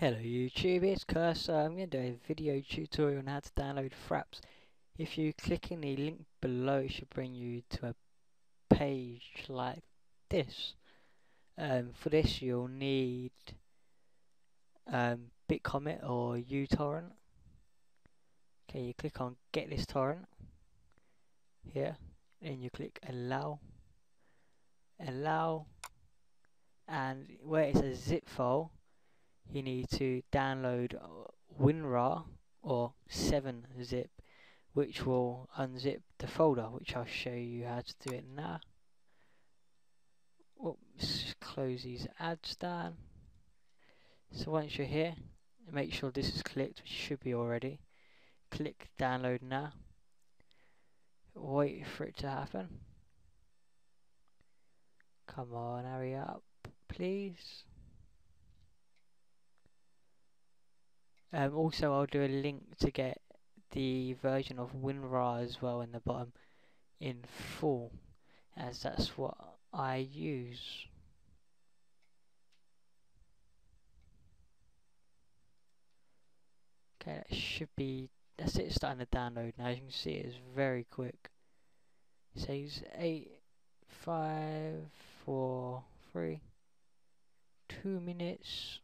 Hello YouTube, it's Cursor. I'm going to do a video tutorial on how to download Fraps. If you click in the link below, it should bring you to a page like this. Um, for this, you'll need um, BitComet or uTorrent. Okay, you click on Get this torrent here, and you click Allow, Allow, and where it says zip file you need to download uh, WinRAR or 7-zip which will unzip the folder which I'll show you how to do it now. Oops, close these ads down. So once you're here, make sure this is clicked, which should be already. Click download now. Wait for it to happen. Come on, hurry up, please. Um, also, I'll do a link to get the version of WinRAR as well in the bottom in full, as that's what I use. Okay, that should be, that's it starting to download now, as you can see it is very quick. It says 8, 5, 4, 3, 2 minutes,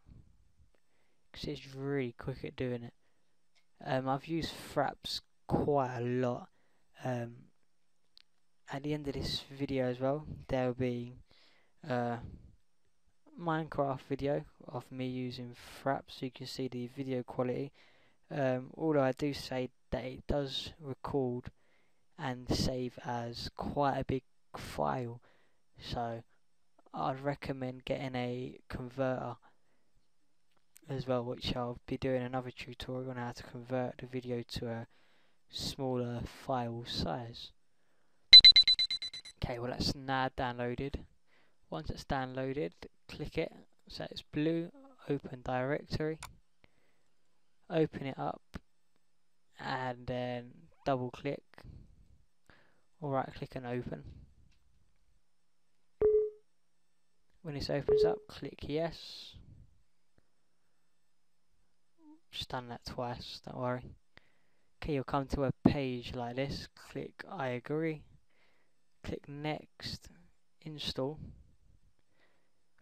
it's really quick at doing it. Um, I've used Fraps quite a lot. Um, at the end of this video as well, there will be a Minecraft video of me using Fraps, so you can see the video quality. Um, although I do say that it does record and save as quite a big file, so I'd recommend getting a converter as well which I'll be doing another tutorial on how to convert the video to a smaller file size. Okay, well that's now downloaded. Once it's downloaded, click it, so it's blue, open directory, open it up, and then double click, or right click and open. When this opens up, click yes, just done that twice, don't worry. Okay, you'll come to a page like this. Click I agree. Click next. Install.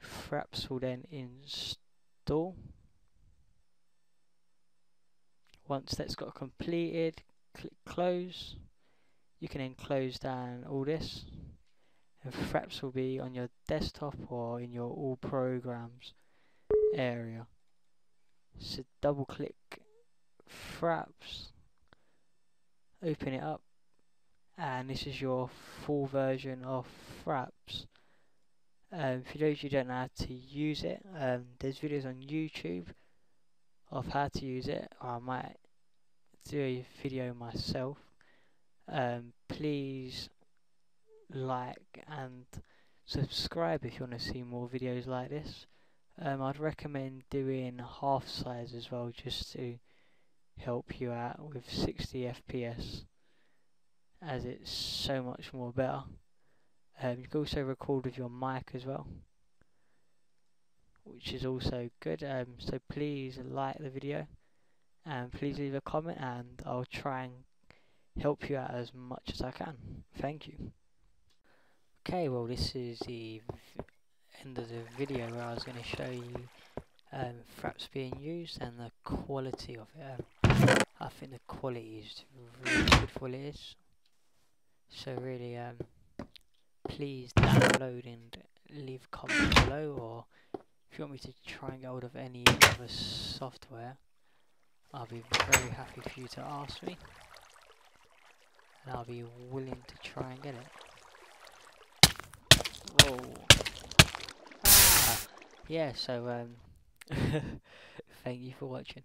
Fraps will then install. Once that's got completed, click close. You can then close down all this. And Fraps will be on your desktop or in your all programs area. So double click Fraps, open it up, and this is your full version of Fraps. Um, for those you don't know how to use it, um, there's videos on YouTube of how to use it, or I might do a video myself. Um, please like and subscribe if you want to see more videos like this. Um, I'd recommend doing half size as well just to help you out with 60 FPS as it's so much more better. Um, you can also record with your mic as well which is also good um, so please like the video and please leave a comment and I'll try and help you out as much as I can. Thank you. Okay, well this is the end of the video where I was going to show you um, fraps being used and the quality of it. Um, I think the quality is really good for it is. So really, um, please download and leave comments below or if you want me to try and get hold of any other software, I'll be very happy for you to ask me. And I'll be willing to try and get it. Whoa yeah, so um, thank you for watching.